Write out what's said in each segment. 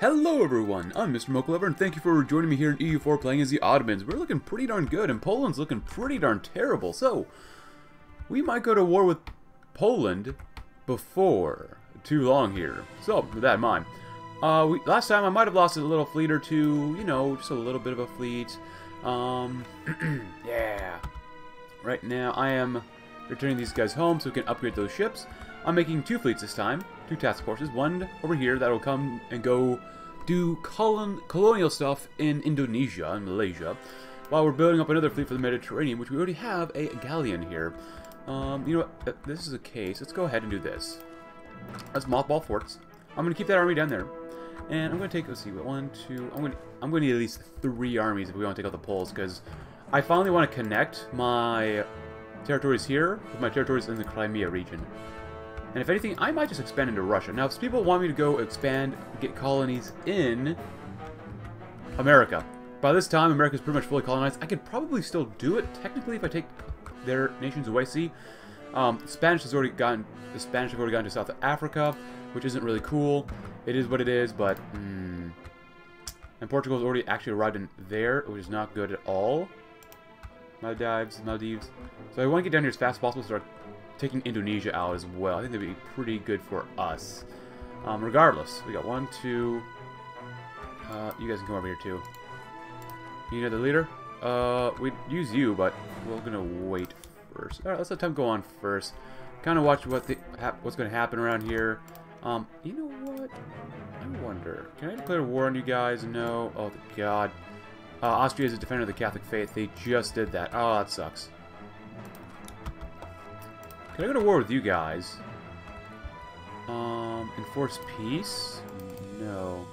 Hello everyone, I'm Mr. Mochalover and thank you for joining me here in EU4 playing as the Ottomans. We're looking pretty darn good and Poland's looking pretty darn terrible, so we might go to war with Poland before too long here. So, with that in mind, uh, we, last time I might have lost a little fleet or two, you know, just a little bit of a fleet. Um, yeah. Right now I am returning these guys home so we can upgrade those ships. I'm making two fleets this time, two task forces. One over here that will come and go do colon colonial stuff in Indonesia and Malaysia, while we're building up another fleet for the Mediterranean, which we already have a galleon here. Um, you know what? If this is the case. Let's go ahead and do this. Let's mothball forts. I'm going to keep that army down there. And I'm going to take, let's see, one, two, I'm to, I'm going to need at least three armies if we want to take out the Poles, because I finally want to connect my territories here with my territories in the Crimea region. And if anything, I might just expand into Russia. Now, if people want me to go expand, get colonies in America, by this time, America's pretty much fully colonized. I could probably still do it, technically, if I take their nations away. See, um, Spanish has already gotten, the Spanish have already gotten to South Africa, which isn't really cool. It is what it is, but, mm, and Portugal's already actually arrived in there, which is not good at all. Maldives, Maldives. So I want to get down here as fast as possible, start taking Indonesia out as well. I think that'd be pretty good for us. Um, regardless, we got one, two. Uh, you guys can come over here too. You know the leader? Uh, we'd use you, but we're gonna wait first. All right, let's let time go on first. Kind of watch what the what's gonna happen around here. Um, you know what? I wonder. Can I declare war on you guys? No. Oh God. Uh, Austria is a defender of the Catholic faith. They just did that. Oh, that sucks. Can I go to war with you guys? Um, enforce peace? No.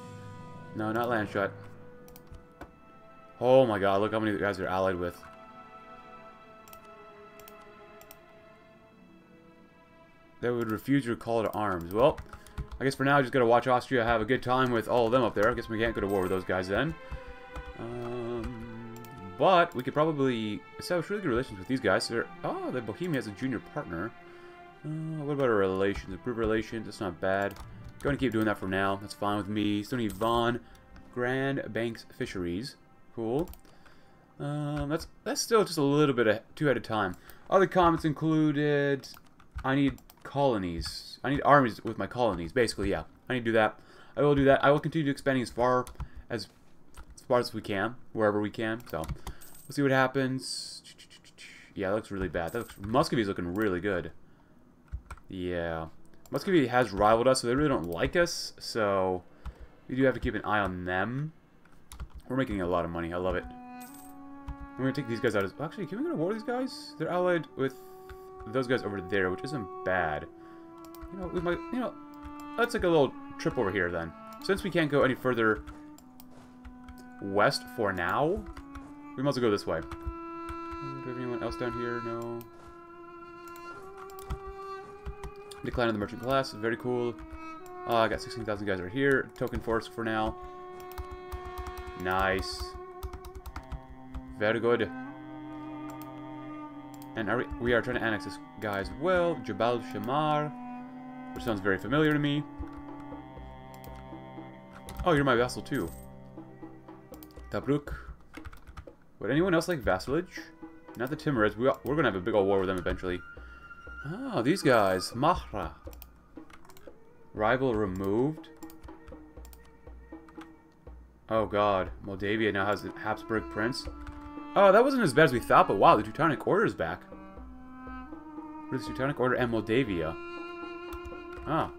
No, not Landshut. Oh my god, look how many guys are allied with. They would refuse your call to arms. Well, I guess for now I just gotta watch Austria have a good time with all of them up there. I guess we can't go to war with those guys then. Um, but we could probably establish really good relations with these guys. Oh, the Bohemia has a junior partner. Uh, what about our relations? Improve relations. That's not bad. Going to keep doing that for now. That's fine with me. Still need Vaughn. Grand Banks Fisheries. Cool. Um, that's that's still just a little bit of two at a time. Other comments included, I need colonies. I need armies with my colonies. Basically, yeah. I need to do that. I will do that. I will continue to expanding as far as far as we can, wherever we can. So, we'll see what happens. Yeah, that looks really bad. That looks, Muscovy's looking really good. Yeah. Muscovy has rivaled us, so they really don't like us. So, we do have to keep an eye on them. We're making a lot of money. I love it. I'm going to take these guys out as... Actually, can we go to war with these guys? They're allied with those guys over there, which isn't bad. You know, we might... You know, let's take a little trip over here, then. Since we can't go any further west for now. We might as well go this way. Do we have anyone else down here? No. Decline of the merchant class. Very cool. Uh, I got 16,000 guys right here. Token force for now. Nice. Very good. And are we, we are trying to annex this guy as well. Jabal Shamar. Which sounds very familiar to me. Oh, you're my vassal too. Tabruk. Would anyone else like vassalage? Not the Timurids. We, we're going to have a big old war with them eventually. Oh, these guys. Mahra. Rival removed. Oh god. Moldavia now has a Habsburg prince. Oh, that wasn't as bad as we thought, but wow, the Teutonic Order is back. What is the Teutonic Order and Moldavia? Ah.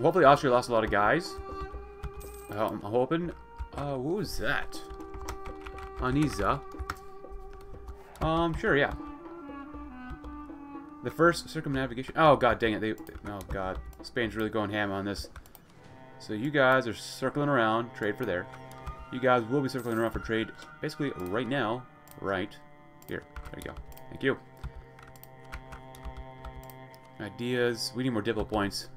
hopefully Austria lost a lot of guys. I'm hoping. Uh, what was that? Aniza. Um, sure, yeah. The first circumnavigation. Oh, god dang it. They, oh, god. Spain's really going ham on this. So you guys are circling around. Trade for there. You guys will be circling around for trade basically right now. Right here. There you go. Thank you. Ideas. We need more diplo points.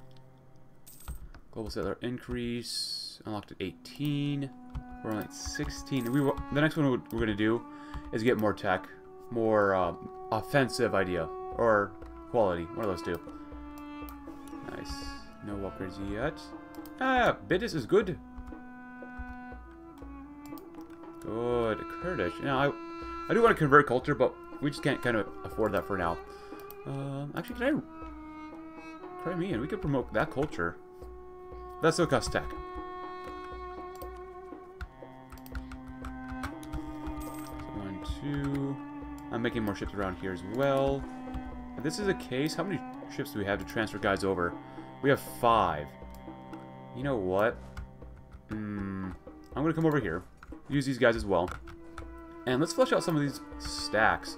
Global settler increase. Unlocked at 18. We're on at 16. We the next one we're going to do is get more tech, more um, offensive idea or quality. One of those two. Nice. No upgrades yet. Ah, business is good. Good. Kurdish. You know, I, I do want to convert culture, but we just can't kind of afford that for now. Um, actually, can I... Crimean, we could promote that culture. That still costs tech. one, two... I'm making more ships around here as well. If this is a case, how many ships do we have to transfer guys over? We have five. You know what? Hmm... I'm going to come over here. Use these guys as well. And let's flesh out some of these stacks.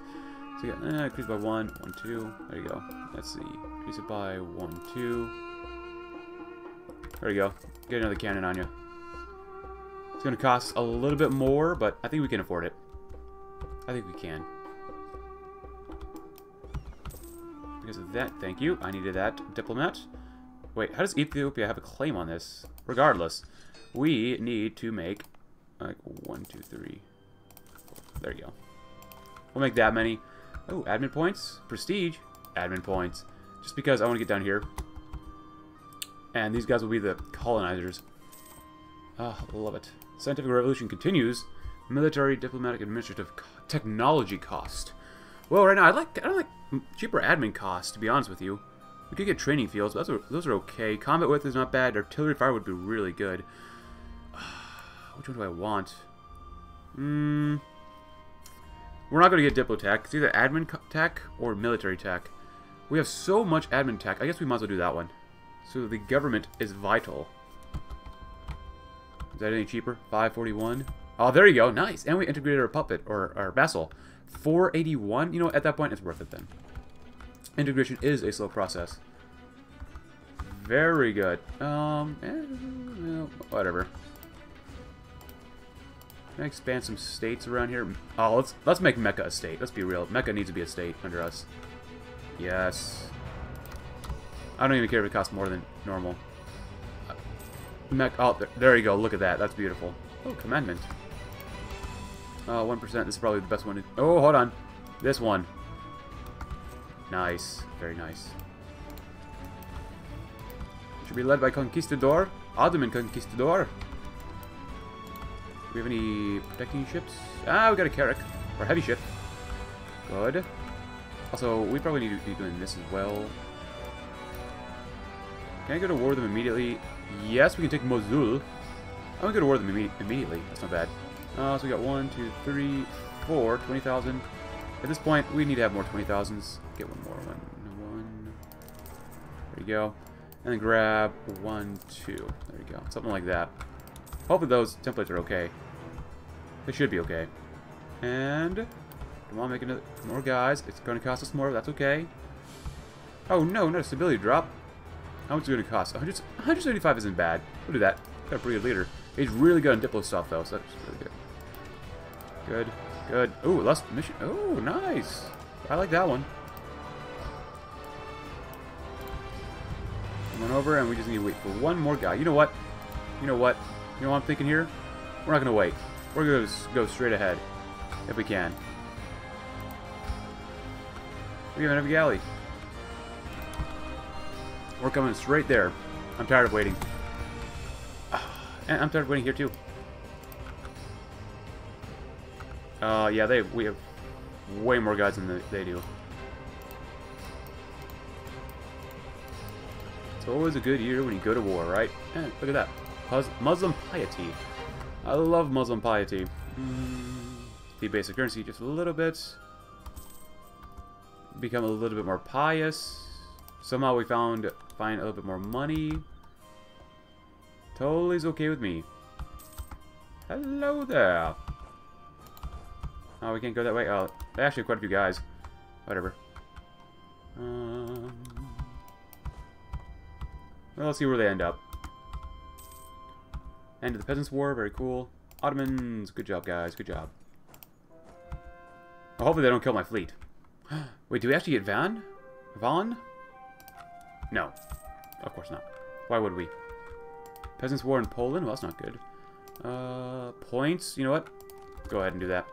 So got, eh, increase by one, one, two. There you go. Let's see. Increase it by one, two. There you go. Get another cannon on you. It's going to cost a little bit more, but I think we can afford it. I think we can. Because of that, thank you. I needed that diplomat. Wait, how does Ethiopia have a claim on this? Regardless, we need to make like one, two, three. There you go. We'll make that many. Oh, admin points, prestige, admin points. Just because I want to get down here. And these guys will be the colonizers. Ah, oh, love it. Scientific revolution continues. Military, diplomatic, administrative, technology cost. Well, right now I like I don't like cheaper admin costs to be honest with you. We could get training fields, but those are, those are okay. Combat width is not bad. Artillery fire would be really good. Which one do I want? Hmm. We're not going to get Diplo tech. It's either admin tech or military tech. We have so much admin tech. I guess we might as well do that one. So the government is vital. Is that any cheaper? 541. Oh, there you go. Nice. And we integrated our puppet, or our vassal. 481. You know, at that point, it's worth it then. Integration is a slow process. Very good. Um, eh, whatever. Can I expand some states around here? Oh, let's let's make Mecca a state. Let's be real. Mecca needs to be a state under us. Yes. I don't even care if it costs more than normal. Mecca. Oh, there, there you go. Look at that. That's beautiful. Oh, commandment. Uh, 1%. This is probably the best one. To, oh, hold on. This one. Nice. Very nice. Should be led by Conquistador. Ottoman Conquistador Do we have any protecting ships? Ah, we got a Carrack. Or heavy ship. Good. Also, we probably need to be doing this as well. Can I go to war with them immediately? Yes, we can take Mosul. I'm gonna go to war with them imme immediately. That's not bad. Uh, so we got one, two, three, four, 20,000. At this point, we need to have more 20,000s. Get one more. One, one. There you go. And then grab one, two. There you go. Something like that. Hopefully those templates are okay. They should be okay. And... Come on, make another, more guys. It's going to cost us more, that's okay. Oh no, not a stability drop. How much is it going to cost? 100, 175 isn't bad. We'll do that. Got a pretty good leader. He's really good on Diplo stuff, though, so that's really good. Good. Good. Ooh, last mission. Oh, nice. I like that one. Come on over, and we just need to wait for one more guy. You know what? You know what? You know what I'm thinking here? We're not going to wait. We're going to go straight ahead. If we can. We're have a galley. We're coming straight there. I'm tired of waiting. And I'm tired of waiting here too. Uh, yeah, they we have way more guys than they do. It's always a good year when you go to war, right? Eh, look at that. Muslim piety. I love Muslim piety. The basic currency just a little bit. Become a little bit more pious. Somehow we found find a little bit more money. Totally is okay with me. Hello there. Oh, we can't go that way. Oh, they actually have quite a few guys. Whatever. Um, well, let's see where they end up. End of the Peasants' War, very cool. Ottomans, good job, guys, good job. Well, hopefully they don't kill my fleet. Wait, do we actually get Van? Van? No. Of course not. Why would we? Peasants' War in Poland? Well, that's not good. Uh, points? You know what? Go ahead and do that.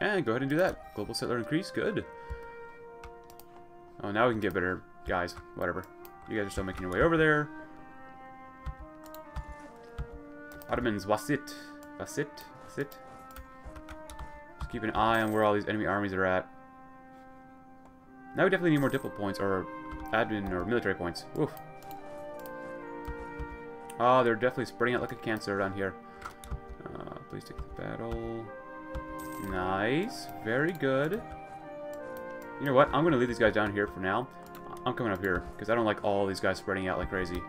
And go ahead and do that. Global settler increase? Good. Oh, now we can get better guys. Whatever. You guys are still making your way over there. Ottomans, was it? Was it? Was it? Just keep an eye on where all these enemy armies are at. Now we definitely need more diplo points, or admin, or military points. Oof. Oh, they're definitely spreading out like a cancer around here. Uh, please take the battle. Nice. Very good. You know what? I'm going to leave these guys down here for now. I'm coming up here, because I don't like all these guys spreading out like crazy.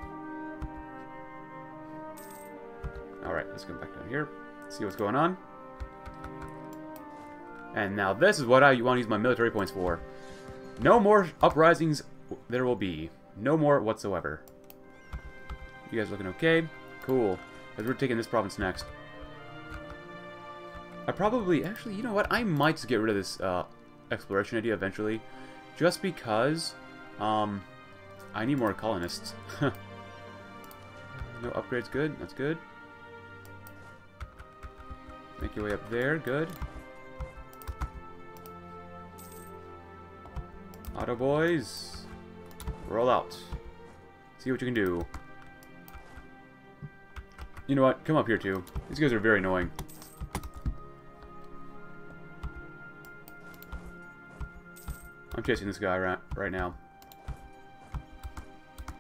Alright, let's go back down here. See what's going on. And now this is what I want to use my military points for. No more uprisings there will be. No more whatsoever. You guys looking okay? Cool. Because we're taking this province next. I probably... Actually, you know what? I might get rid of this uh, exploration idea eventually. Just because... Um, I need more colonists. no upgrades, good. That's good. Make your way up there, good. Auto boys, roll out. See what you can do. You know what? Come up here too. These guys are very annoying. I'm chasing this guy right, right now.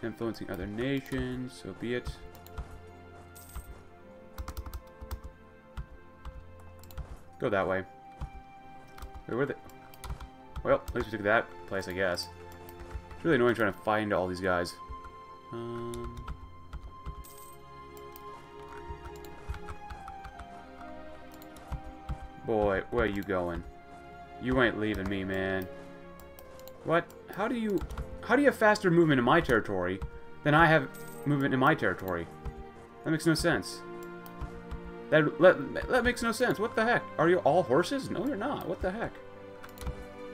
Influencing other nations, so be it. Go that way. Wait, where the... Well, at least we took that place, I guess. It's really annoying trying to find all these guys. Um... Boy, where are you going? You ain't leaving me, man. What? How do you... How do you have faster movement in my territory than I have movement in my territory? That makes no sense. That, that, that makes no sense. What the heck? Are you all horses? No, you're not. What the heck?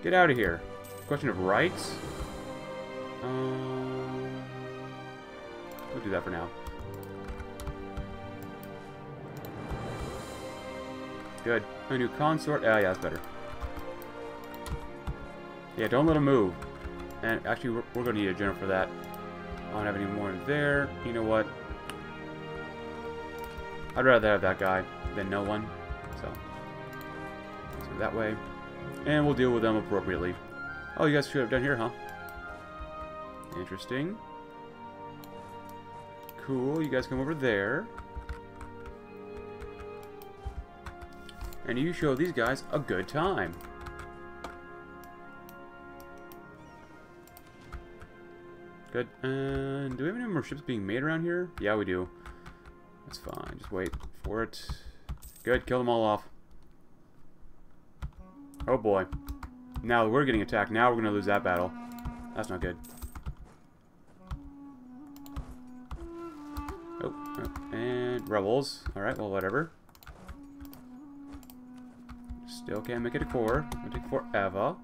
Get out of here. Question of rights? Um, we'll do that for now. Good. A new consort. Ah, yeah, that's better. Yeah, don't let him move. And actually, we're, we're going to need a general for that. I don't have any more in there. You know what? I'd rather have that guy than no one. So, go that way. And we'll deal with them appropriately. Oh, you guys should have done here, huh? Interesting. Cool, you guys come over there. And you show these guys a good time. Good. And do we have any more ships being made around here? Yeah, we do. That's fine. Just wait for it. Good. Kill them all off. Oh boy. Now we're getting attacked. Now we're going to lose that battle. That's not good. Oh, oh, and rebels. Alright, well, whatever. Still can't make it a core. It'll take forever.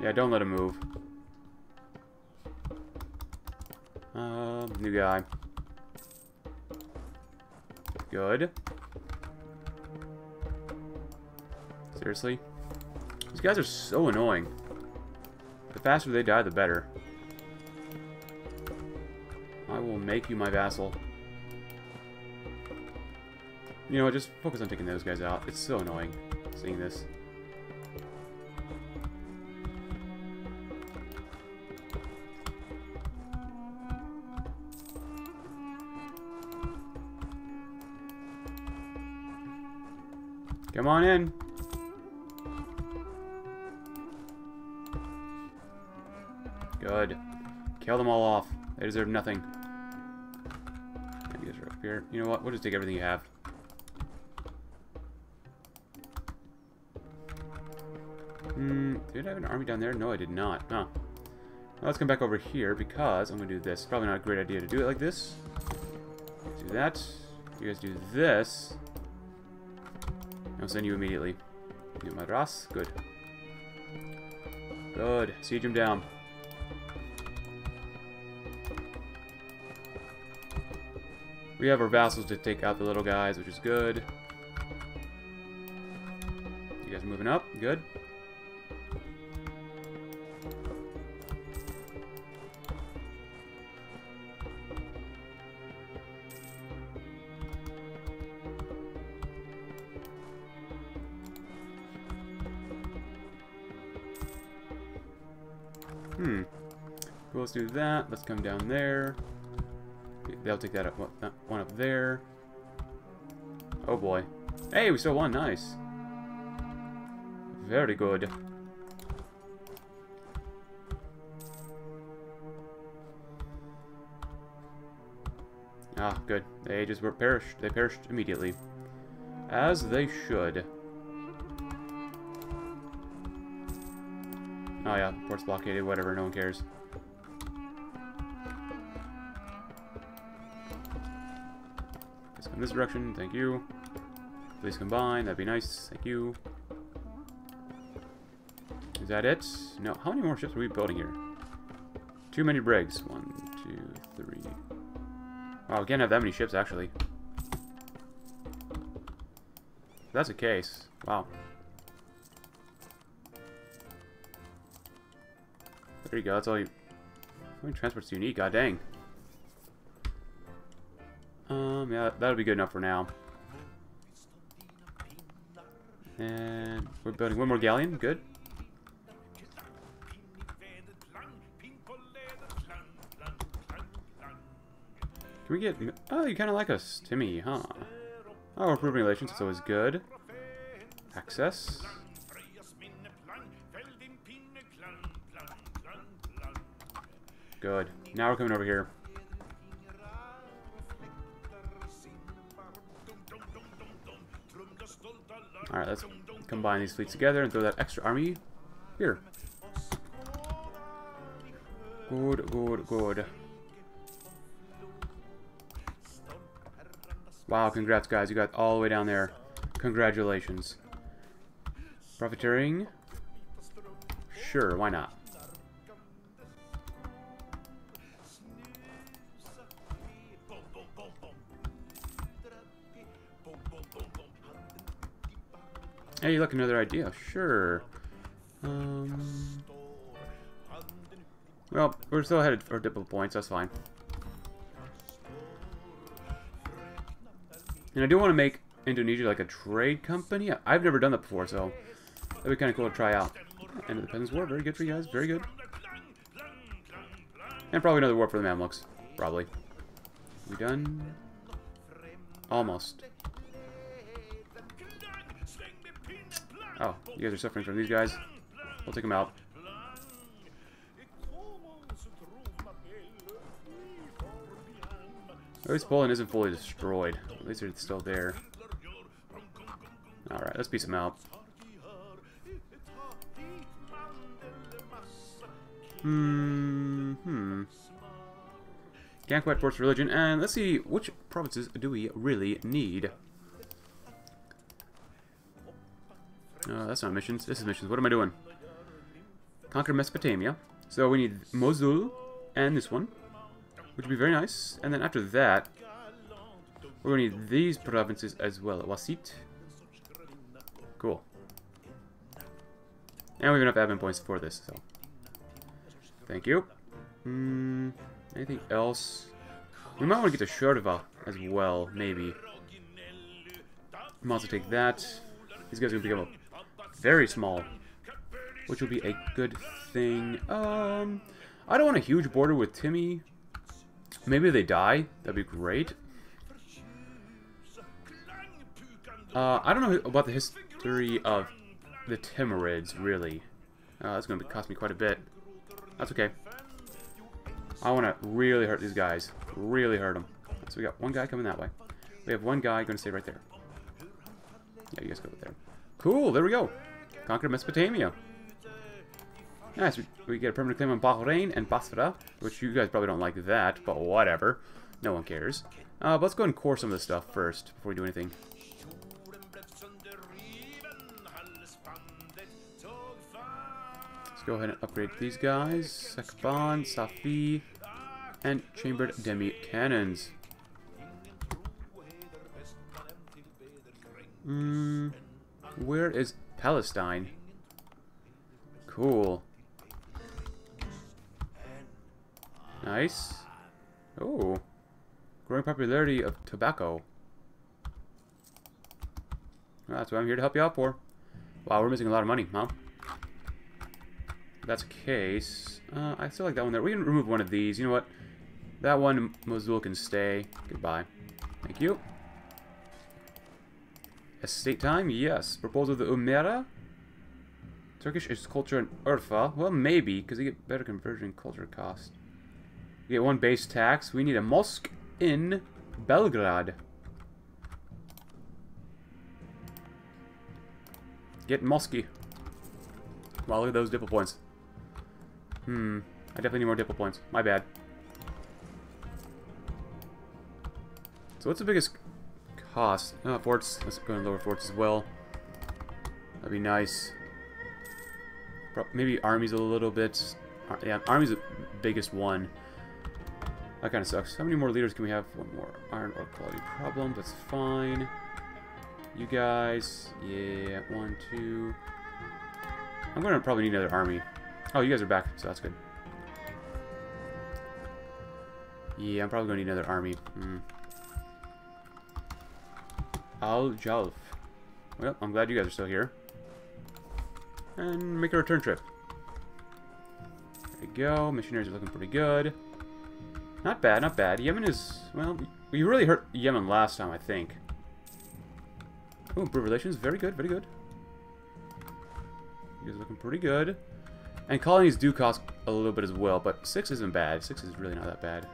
Yeah, don't let him move. Uh, new guy. Good. Seriously? These guys are so annoying. The faster they die, the better. I will make you my vassal. You know what, just focus on taking those guys out. It's so annoying seeing this. Come on in. Good. Kill them all off. They deserve nothing. You are up here. You know what? We'll just take everything you have. Hmm, did I have an army down there? No, I did not. Huh. Now let's come back over here because I'm going to do this. Probably not a great idea to do it like this. Do that. You guys do this. Send you immediately. New Madras. Good. Good. Siege him down. We have our vassals to take out the little guys, which is good. You guys moving up? Good. Come down there. They'll take that up, one up there. Oh boy. Hey, we still won. Nice. Very good. Ah, good. They just were perished. They perished immediately. As they should. Oh yeah, port's blockaded, whatever, no one cares. In this direction, thank you. Please combine, that'd be nice, thank you. Is that it? No, how many more ships are we building here? Too many brigs. One, two, three. Wow, we can't have that many ships, actually. If that's the case. Wow. There you go, that's all you... How many transports do you need? God dang. That'll be good enough for now. And we're building one more galleon, good. Can we get... Oh, you kind of like us, Timmy, huh? Oh, improving relations, that's always good. Access. Good. Now we're coming over here. Alright, let's combine these fleets together and throw that extra army here. Good, good, good. Wow, congrats guys. You got all the way down there. Congratulations. Profiteering? Sure, why not? Hey, look, another idea. Sure. Um, well, we're still headed for diplo points. That's fine. And I do want to make Indonesia like a trade company. I've never done that before, so that'd be kind of cool to try out. End of the Independence War, very good for you guys. Very good. And probably another war for the Mamluks. Probably. We done? Almost. You guys are suffering from these guys. We'll take them out. At least Poland isn't fully destroyed. At least it's still there. Alright, let's piece them out. Hmm. Hmm. Can't quite force religion. And let's see, which provinces do we really need? Uh, that's not missions. This is missions. What am I doing? Conquer Mesopotamia. So we need Mosul and this one, which would be very nice. And then after that, we're going to need these provinces as well. Wasit. Cool. And we have enough admin points for this, so. Thank you. Hmm. Anything else? We might want to get to Shordva as well, maybe. I'm also take that. These guys are going to become a very small, which will be a good thing. Um, I don't want a huge border with Timmy. Maybe they die. That'd be great. Uh, I don't know about the history of the Timurids, really. Uh, that's going to cost me quite a bit. That's okay. I want to really hurt these guys. Really hurt them. So we got one guy coming that way. We have one guy going to stay right there. Yeah, you guys go there. Cool, there we go. Conquered Mesopotamia. Nice, we, get a permanent claim on Bahrain and Basra, which you guys probably don't like that, but whatever. No one cares. Uh, let's go and core some of this stuff first, before we do anything. Let's go ahead and upgrade these guys. Sekban, Safi, and chambered demi cannons. Hmm, where is Palestine? Cool. Nice. Oh. Growing popularity of tobacco. That's what I'm here to help you out for. Wow, we're missing a lot of money, huh? That's the case. Uh, I still like that one there. We can remove one of these. You know what? That one, Mosul can stay. Goodbye. Thank you. Estate time? Yes. Proposal of the Umera? Turkish is culture in Urfa? Well, maybe, because you get better conversion culture cost. You get one base tax. We need a mosque in Belgrade. Get mosque. Wow, look at those dipple points. Hmm. I definitely need more dipple points. My bad. So what's the biggest cost? Oh, forts. Let's go and lower forts as well. That'd be nice. Maybe armies a little bit. Ar yeah, army's the biggest one. That kind of sucks. How many more leaders can we have? One more. Iron ore quality problem. That's fine. You guys. Yeah, one, two. I'm going to probably need another army. Oh, you guys are back, so that's good. Yeah, I'm probably going to need another army. Hmm. Al Jalf. Well, I'm glad you guys are still here. And make a return trip. There we go. Missionaries are looking pretty good. Not bad, not bad. Yemen is... Well, we really hurt Yemen last time, I think. Oh, improve relations. Very good, very good. You guys looking pretty good. And colonies do cost a little bit as well, but 6 isn't bad. 6 is really not that bad.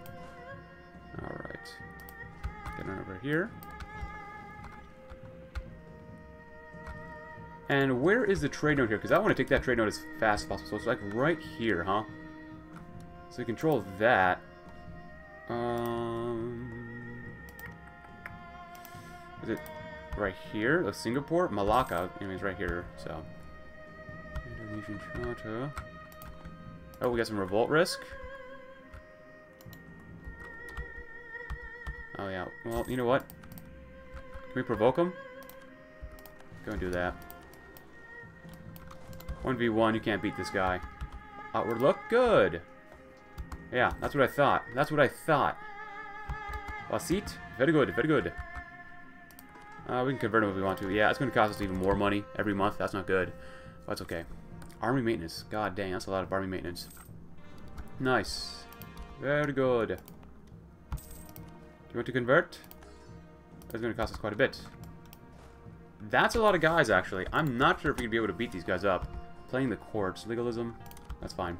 Alright. Getting over here. And where is the trade note here? Because I want to take that trade note as fast as possible. So it's like right here, huh? So we control that. Um, is it right here? The Singapore? Malacca. It's right here, so. Indonesian charter. Oh, we got some revolt risk. Oh, yeah. Well, you know what? Can we provoke them? Go and do that. 1v1, you can't beat this guy. Outward look, good. Yeah, that's what I thought. That's what I thought. Basit, very good, very good. Uh, we can convert him if we want to. Yeah, it's going to cost us even more money every month. That's not good. But that's okay. Army maintenance. God dang, that's a lot of army maintenance. Nice. Very good. Do you want to convert? That's going to cost us quite a bit. That's a lot of guys, actually. I'm not sure if we're going to be able to beat these guys up. Playing the courts. Legalism. That's fine.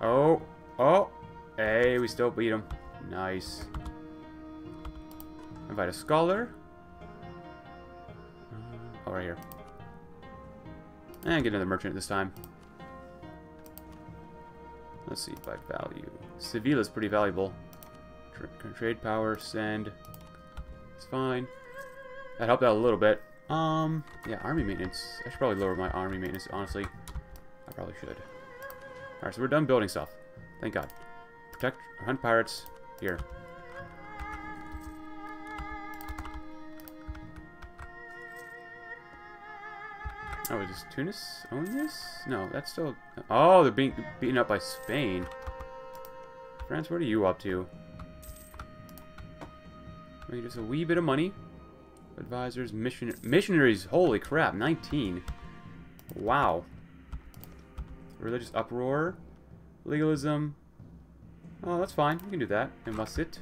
Oh. Oh. Hey, we still beat him. Nice. Invite a scholar. Uh, oh, right here. And get another merchant this time. Let's see, by value. Seville is pretty valuable. Tra trade power, send. It's fine. That helped out a little bit. Um, yeah, army maintenance. I should probably lower my army maintenance, honestly. I probably should. Alright, so we're done building stuff. Thank God. Protect, hunt pirates. Here. Oh, does Tunis own this? No, that's still... Oh, they're being beaten up by Spain. France, what are you up to? Maybe just a wee bit of money. Advisors, mission missionaries, holy crap, 19. Wow. Religious uproar. Legalism. Oh, that's fine. We can do that. And must it.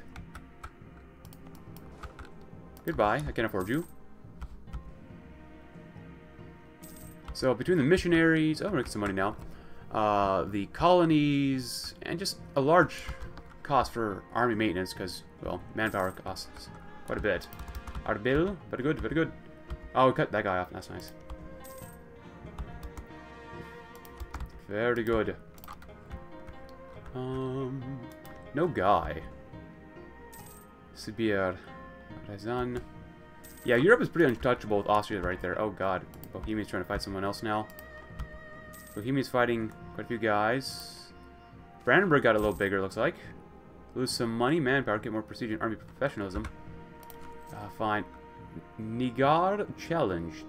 Goodbye. I can't afford you. So between the missionaries, oh, we're making some money now. Uh, the colonies, and just a large cost for army maintenance, because, well, manpower costs quite a bit. Arbil, very good, very good. Oh, we cut that guy off, that's nice. Very good. Um, no guy. Sibir, Razan. Yeah, Europe is pretty untouchable with Austria right there. Oh god, Bohemia's trying to fight someone else now. Bohemia's fighting quite a few guys. Brandenburg got a little bigger, looks like. Lose some money, manpower, get more prestige and army professionalism. Uh, fine. Nigar challenged.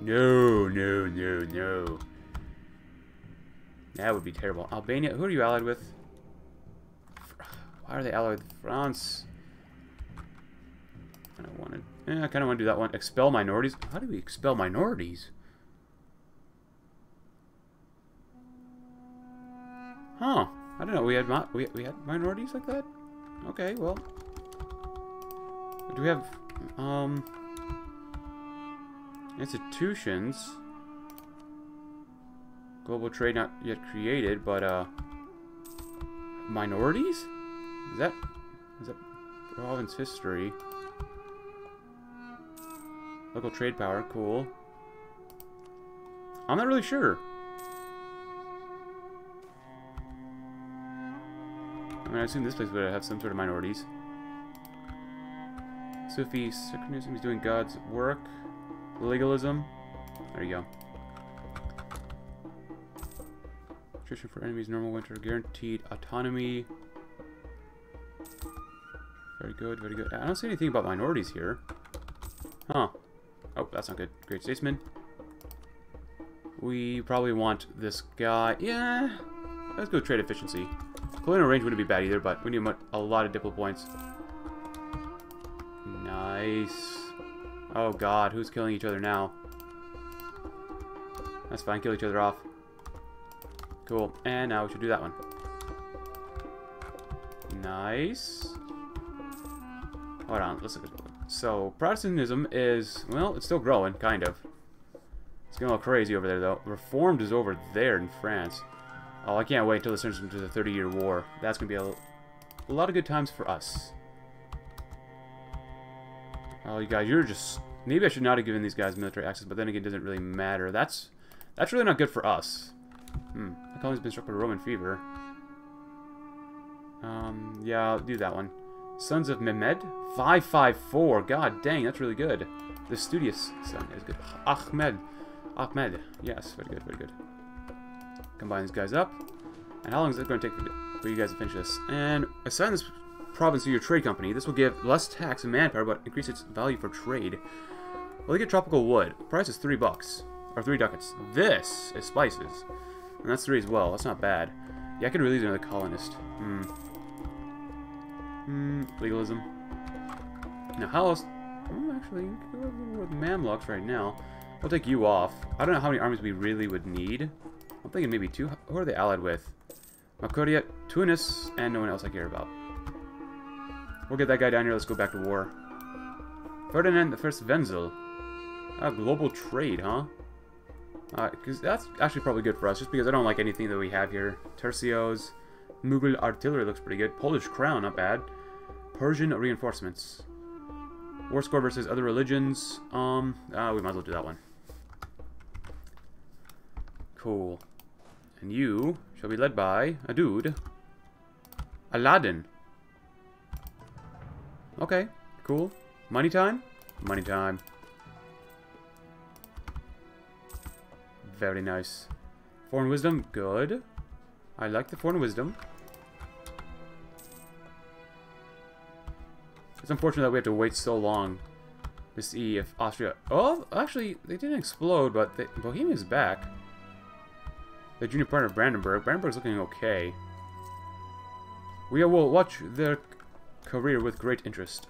No, no, no, no. That would be terrible. Albania, who are you allied with? Why are they allied with France? I kind of want to. Eh, I kind of want to do that one. Expel minorities. How do we expel minorities? Huh? I don't know. We had we we had minorities like that. Okay, well, do we have, um... Institutions. Global trade not yet created, but, uh... Minorities? Is that... Is that province history? Local trade power, cool. I'm not really sure. I mean, I assume this place would have some sort of minorities. Sufi Synchronism is doing God's work. Legalism. There you go. Nutrition for enemies, normal winter, guaranteed autonomy. Very good, very good. I don't see anything about minorities here. Huh. Oh, that's not good. Great statesman. We probably want this guy. Yeah. Let's go trade efficiency. Colonial range wouldn't be bad either, but we need a lot of diplo points. Nice. Oh god, who's killing each other now? That's fine, kill each other off. Cool. And now we should do that one. Nice. Hold on, let's look at So, Protestantism is, well, it's still growing, kind of. It's getting a little crazy over there, though. Reformed is over there in France. Oh, I can't wait until this turns into the 30-year war. That's going to be a, a lot of good times for us. Oh, you guys, you're just... Maybe I should not have given these guys military access, but then again, it doesn't really matter. That's that's really not good for us. Hmm. The colony's been struck by Roman fever. Um, yeah, I'll do that one. Sons of Mehmed? 554. God dang, that's really good. The studious son is good. Ahmed. Ahmed. Yes, very good, very good. Combine these guys up. And how long is it going to take for, for you guys to finish this? And assign this province to your trade company. This will give less tax and manpower, but increase its value for trade. Well, they get tropical wood. Price is three bucks. Or three ducats. This is spices. And that's three as well. That's not bad. Yeah, I could release another colonist. Hmm. Hmm. Legalism. Now, how else... Oh, actually, we could go with Mamluks right now. We'll take you off. I don't know how many armies we really would need. I'm thinking maybe two. Who are they allied with? Makuria, Tunis, and no one else I care about. We'll get that guy down here. Let's go back to war. Ferdinand the First Wenzel. Ah, global trade, huh? Because uh, that's actually probably good for us, just because I don't like anything that we have here. Tercios. Mughal artillery looks pretty good. Polish crown, not bad. Persian reinforcements. War score versus other religions. Um, uh, we might as well do that one. Cool. And you shall be led by a dude. Aladdin. Okay, cool. Money time? Money time. Very nice. Foreign wisdom, good. I like the foreign wisdom. It's unfortunate that we have to wait so long to see if Austria... Oh, actually, they didn't explode, but they... Bohemia's back. The junior partner, of Brandenburg. Brandenburg's looking okay. We will watch their career with great interest.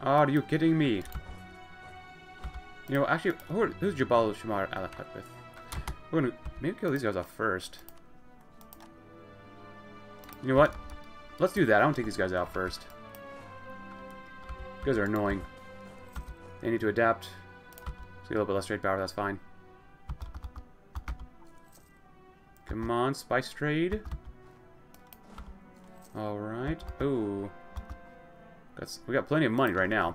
Are you kidding me? You know, actually, who who's Jabal Shamar Alakat with? We're gonna maybe kill these guys off first. You know what? Let's do that. I to take these guys out first. Guys are annoying. They need to adapt. Let's get a little bit less trade power, that's fine. Come on, spice trade. Alright. Ooh. That's, we got plenty of money right now.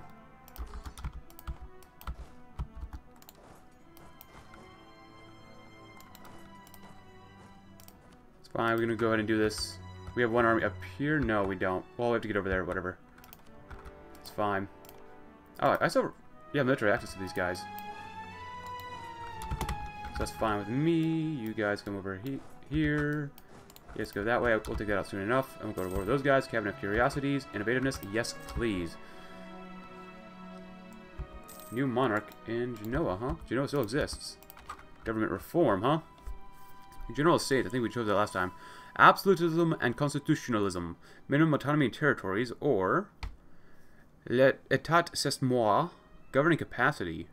It's fine, we're gonna go ahead and do this. We have one army up here? No, we don't. Well, we have to get over there, whatever. It's fine. Oh, I still... Yeah, military access to these guys. So that's fine with me. You guys come over he here. Yes, go that way. We'll take that out soon enough. And we'll go to war with those guys. Cabinet of Curiosities. Innovativeness. Yes, please. New monarch in Genoa, huh? Genoa still exists. Government reform, huh? General state. I think we chose that last time. Absolutism and constitutionalism. Minimum autonomy in territories, or... L'état c'est moi. Governing capacity.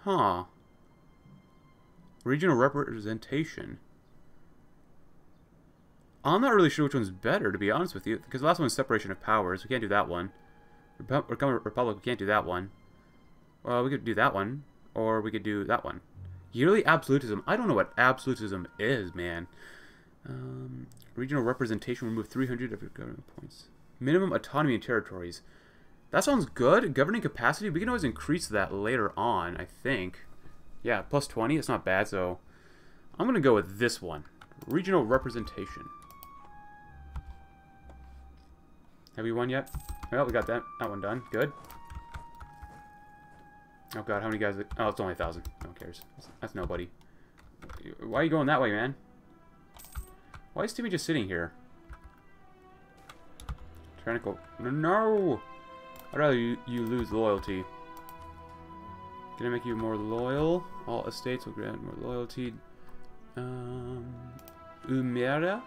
Huh. Regional representation. I'm not really sure which one's better, to be honest with you, because the last one's separation of powers. We can't do that one. Republic, we can't do that one. Well, we could do that one, or we could do that one. Yearly absolutism. I don't know what absolutism is, man. Um, regional representation remove 300 of your government points. Minimum autonomy in territories. That sounds good. Governing capacity, we can always increase that later on, I think. Yeah, plus 20, that's not bad, so... I'm going to go with this one. Regional representation. Have we won yet? Well, we got that, that one done. Good. Oh god, how many guys... Oh, it's only a thousand. No one cares. That's, nobody. Why are you going that way, man? Why is Timmy just sitting here? Go... No! I'd rather you, you lose loyalty. I make you more loyal? All estates will grant more loyalty. Um, Umera?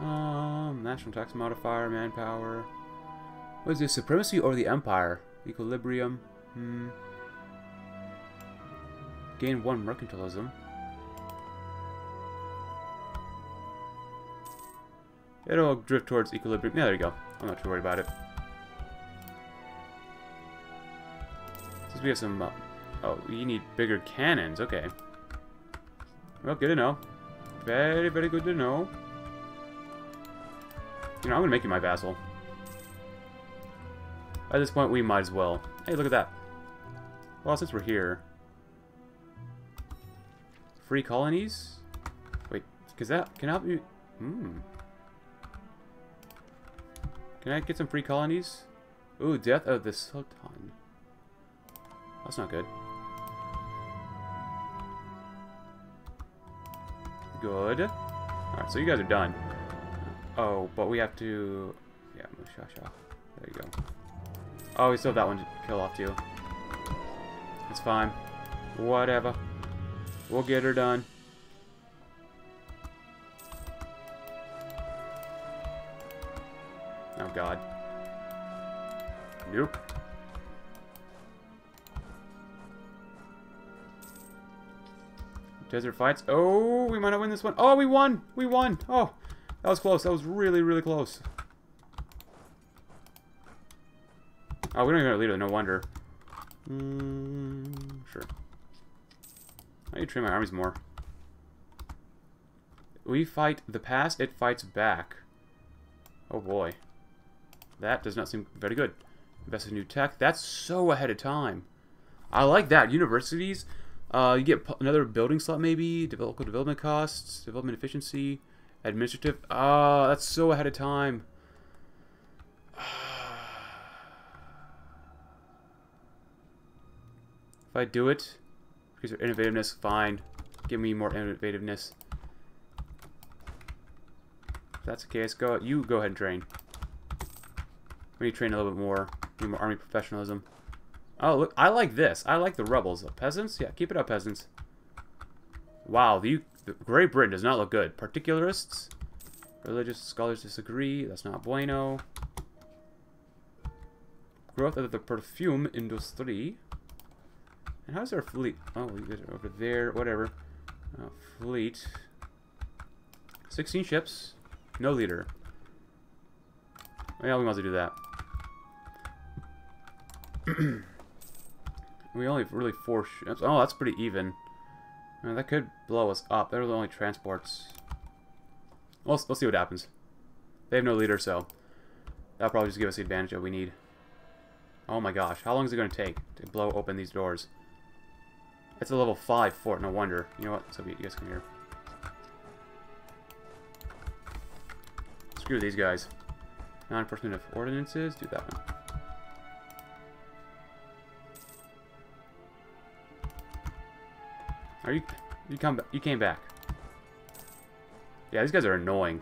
Um, national tax modifier, manpower. What is this? Supremacy or the empire? Equilibrium. Hmm. Gain one mercantilism. It'll drift towards equilibrium. Yeah, there you go. I'm not too worried about it. Since we have some... Uh, oh, we need bigger cannons. Okay. Well, good to know. Very, very good to know. You know, I'm to make you my vassal. At this point, we might as well. Hey, look at that. Well, since we're here... Free colonies? Wait, because that can help you... Hmm. Can I get some free colonies? Ooh, death of the Sultan. That's not good. Good. Alright, so you guys are done. Oh, but we have to... Yeah, Mushasha. There you go. Oh, we still have that one to kill off too. It's fine. Whatever. We'll get her done. Oh god. Nope. Desert fights. Oh, we might not win this one. Oh, we won! We won! Oh, that was close. That was really, really close. Oh, we don't even have a leader. No wonder. Mm, sure. I need to train my armies more. We fight the past, it fights back. Oh boy. That does not seem very good. Invest in new tech. That's so ahead of time. I like that. Universities, uh, you get another building slot maybe. Development costs, development efficiency, administrative. Ah, uh, that's so ahead of time. If I do it, because of innovativeness, fine. Give me more innovativeness. If that's the case, go. You go ahead and train. We need to train a little bit more. Need more army professionalism. Oh, look, I like this. I like the rebels. The peasants? Yeah, keep it up, peasants. Wow, the Great Britain does not look good. Particularists? Religious scholars disagree. That's not bueno. Growth of the perfume industry. And how's our fleet? Oh, over there. Whatever. Uh, fleet. 16 ships. No leader. Yeah, we must do that. we only have really four ships. Oh, that's pretty even. That could blow us up. They're the only transports. We'll, we'll see what happens. They have no leader, so that'll probably just give us the advantage that we need. Oh my gosh, how long is it going to take to blow open these doors? It's a level 5 fort, no wonder. You know what? So you guys come here. Screw these guys. Non-enforcement of ordinances, do that one. Are you you come you came back? Yeah, these guys are annoying.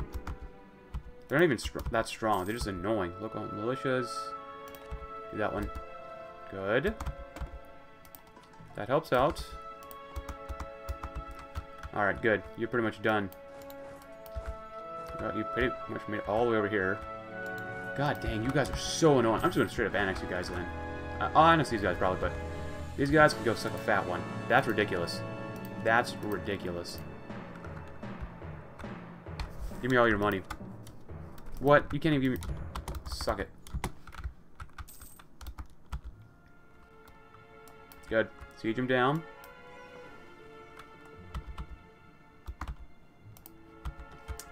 They're not even str that strong. They're just annoying. Local militias. Do that one. Good. That helps out. Alright, good. You're pretty much done. Well, you pretty much made it all the way over here. God dang, you guys are so annoying. I'm just going to straight up annex you guys then. Uh, I'll annex these guys probably, but these guys can go suck a fat one. That's ridiculous. That's ridiculous. Give me all your money. What? You can't even give me... Suck it. Good. Siege him down.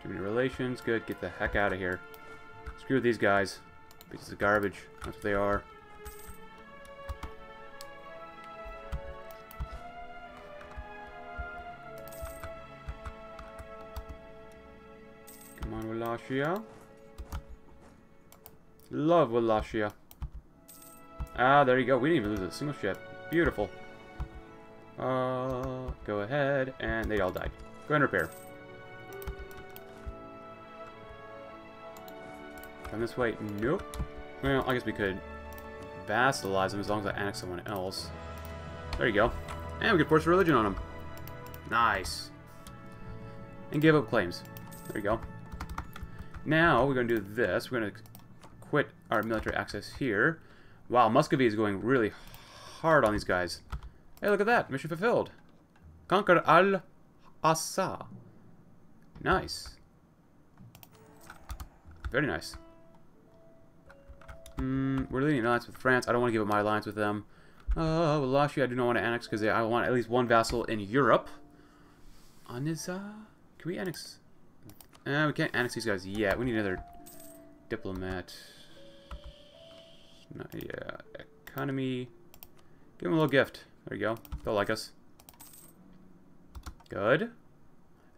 Too many relations. Good. Get the heck out of here. Screw these guys. Pieces of garbage. That's what they are. Wallachia. Love Wallachia. Ah, there you go. We didn't even lose a single ship. Beautiful. Uh, go ahead, and they all died. Go ahead and repair. Come this way. Nope. Well, I guess we could vassalize them as long as I annex someone else. There you go. And we could force religion on them. Nice. And give up claims. There you go. Now, we're going to do this. We're going to quit our military access here. Wow, Muscovy is going really hard on these guys. Hey, look at that. Mission fulfilled. Conquer Al-Assa. Nice. Very nice. Mm, we're leading an alliance with France. I don't want to give up my alliance with them. Uh, Wallachia I do not want to annex because I want at least one vassal in Europe. Aniza? Can we annex? Uh, we can't annex these guys yet. We need another diplomat. Not, yeah, economy. Give them a little gift. There you go. They'll like us. Good.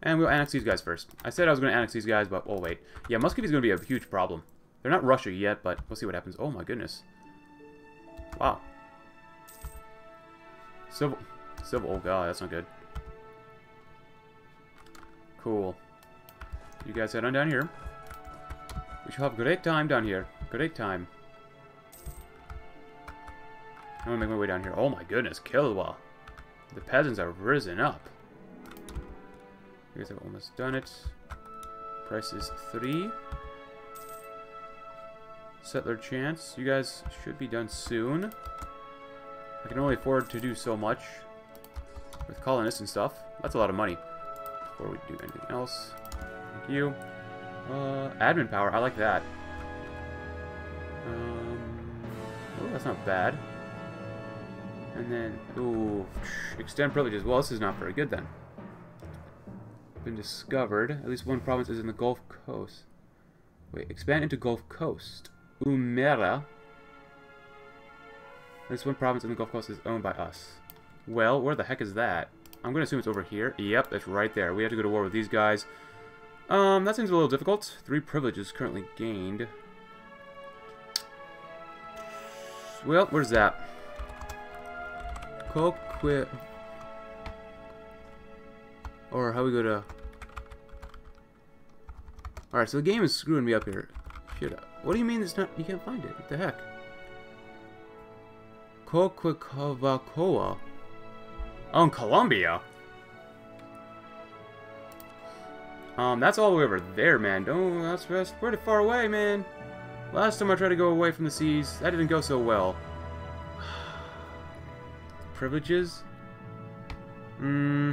And we'll annex these guys first. I said I was going to annex these guys, but we'll wait. Yeah, Muscovy's going to be a huge problem. They're not Russia yet, but we'll see what happens. Oh my goodness. Wow. Civil. Civil. Oh god, that's not good. Cool. You guys head on down here. We shall have a great time down here. Great time. I'm gonna make my way down here. Oh my goodness, Kilwa. The peasants are risen up. You guys have almost done it. Price is three. Settler chance. You guys should be done soon. I can only afford to do so much with colonists and stuff. That's a lot of money. Before we do anything else. You. Uh, admin power. I like that. Um, oh, that's not bad. And then, ooh, extend privileges. Well, this is not very good then. Been discovered. At least one province is in the Gulf Coast. Wait, expand into Gulf Coast. Umera. This one province in the Gulf Coast is owned by us. Well, where the heck is that? I'm going to assume it's over here. Yep, it's right there. We have to go to war with these guys. Um, that seems a little difficult. Three privileges currently gained. Well, where's that? Coquit. Or how we go to... Alright, so the game is screwing me up here. Shit. What do you mean it's not... You can't find it? What the heck? Coquicavacoa. Oh, in Colombia? Um, that's all the way over there, man. Don't... That's, that's pretty far away, man. Last time I tried to go away from the seas, that didn't go so well. Privileges? Hmm...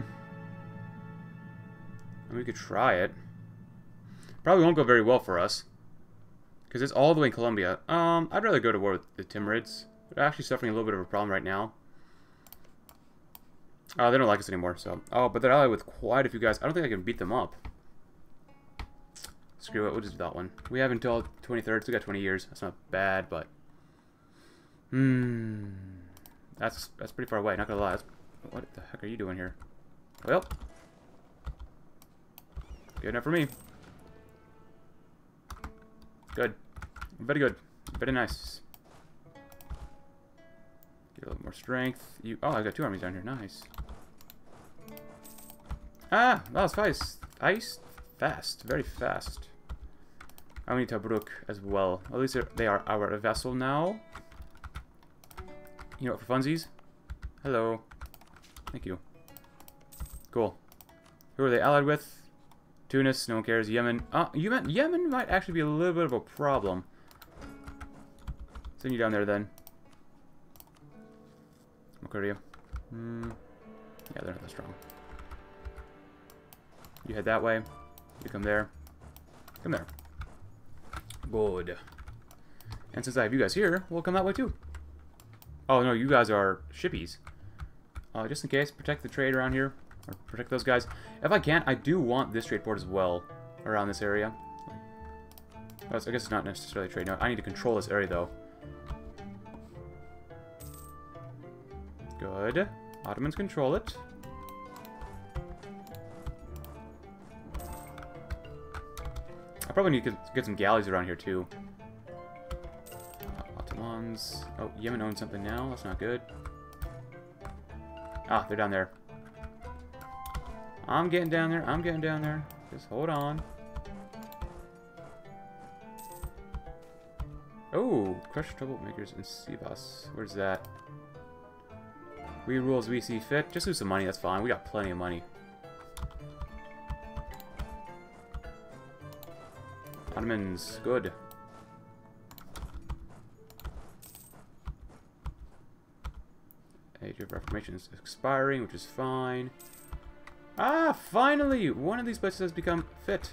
we could try it. Probably won't go very well for us. Because it's all the way in Colombia. Um, I'd rather go to war with the Timurids. They're actually suffering a little bit of a problem right now. Oh, they don't like us anymore, so... Oh, but they're allied with quite a few guys. I don't think I can beat them up. Screw it, we'll just do that one. We have until 23rd, so we got 20 years. That's not bad, but... Hmm... That's, that's pretty far away, not gonna lie. That's, what the heck are you doing here? Well... Good enough for me. Good. Very good. Very nice. Get a little more strength. You. Oh, I got two armies down here. Nice. Ah, that was fast. Ice, fast, very fast. I need Tobruk as well. At least they are our vessel now. You know for funsies? Hello. Thank you. Cool. Who are they allied with? Tunis, no one cares. Yemen. Uh, Yemen, Yemen might actually be a little bit of a problem. Send you down there then. Korea. Hmm. Yeah, they're not that strong. You head that way. You come there. Come there. Good. And since I have you guys here, we'll come that way too. Oh, no, you guys are shippies. Uh, just in case, protect the trade around here. Or protect those guys. If I can't, I do want this trade port as well around this area. I guess it's not necessarily trade. No, I need to control this area, though. Good. Ottomans control it. I probably need to get some galleys around here, too. Uh, Ottomans. Oh, Yemen owns something now. That's not good. Ah, they're down there. I'm getting down there. I'm getting down there. Just hold on. Oh, crush troublemakers in Sivas. Where's that? We rule as we see fit. Just lose some money, that's fine. We got plenty of money. Good. Age of Reformation is expiring, which is fine. Ah, finally! One of these places has become fit.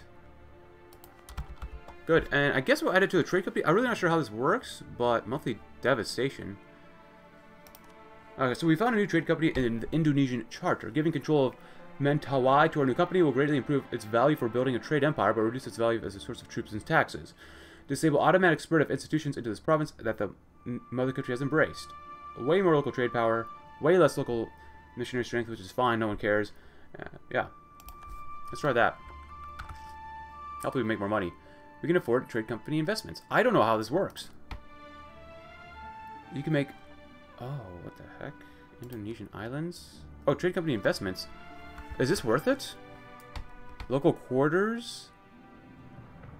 Good, and I guess we'll add it to a trade company. I'm really not sure how this works, but monthly devastation. Okay, so we found a new trade company in the Indonesian charter. Giving control of Mentawai to our new company will greatly improve its value for building a trade empire, but reduce its value as a source of troops and taxes. Disable automatic spread of institutions into this province that the mother country has embraced. Way more local trade power, way less local missionary strength, which is fine, no one cares. Uh, yeah. Let's try that. Hopefully we make more money. We can afford trade company investments. I don't know how this works. You can make... Oh, what the heck? Indonesian islands? Oh, trade company investments. Is this worth it? Local quarters?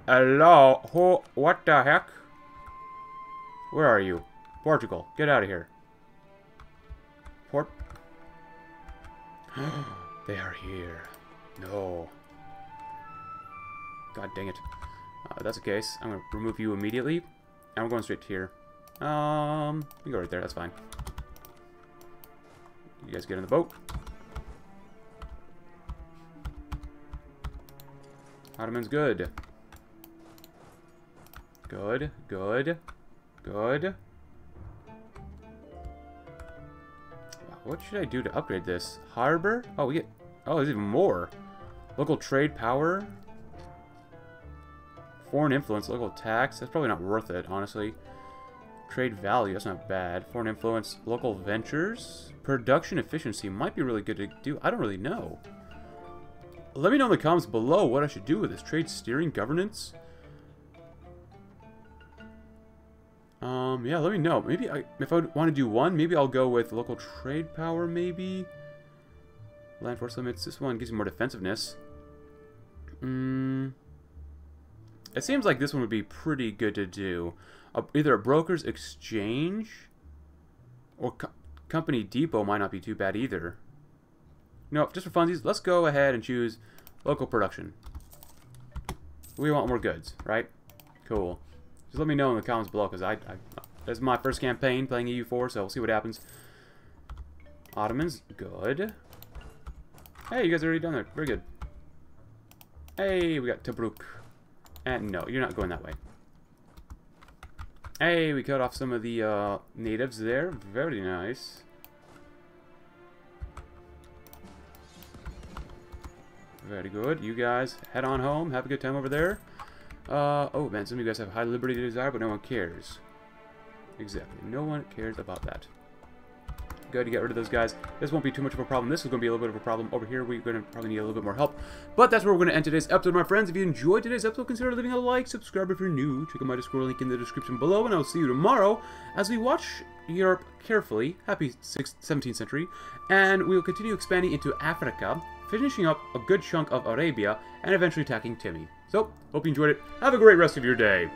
Hello? Who? What the heck? Where are you? Portugal. Get out of here. Port... they are here. No. God dang it. Uh, that's the case, I'm going to remove you immediately. And we're going straight here. Um, you go right there, that's fine. You guys get in the boat. Ottoman's good. Good, good, good. What should I do to upgrade this? Harbor? Oh, we get... Oh, there's even more. Local trade power. Foreign influence, local tax. That's probably not worth it, honestly. Trade value, that's not bad. Foreign influence, local ventures. Production efficiency might be really good to do. I don't really know. Let me know in the comments below what I should do with this. Trade steering governance. Um, yeah, let me know. Maybe I, if I want to do one, maybe I'll go with local trade power, maybe. Land force limits. This one gives you more defensiveness. Hmm. It seems like this one would be pretty good to do. Either a broker's exchange or co company depot might not be too bad either. No, just for funsies, let's go ahead and choose local production. We want more goods, right? Cool. Just let me know in the comments below, because I, I, this is my first campaign playing EU4, so we'll see what happens. Ottomans, good. Hey, you guys are already done there. Very good. Hey, we got Tobruk. And no, you're not going that way. Hey, we cut off some of the uh, natives there. Very nice. Very good. You guys head on home. Have a good time over there. Uh, oh man, some of you guys have high liberty to desire, but no one cares. Exactly. No one cares about that. Good to get rid of those guys. This won't be too much of a problem. This is going to be a little bit of a problem. Over here, we're going to probably need a little bit more help. But that's where we're going to end today's episode, my friends. If you enjoyed today's episode, consider leaving a like, subscribe if you're new, check out my Discord link in the description below, and I'll see you tomorrow as we watch Europe carefully. Happy 17th century. And we will continue expanding into Africa, finishing up a good chunk of Arabia, and eventually attacking Timmy. So, hope you enjoyed it. Have a great rest of your day.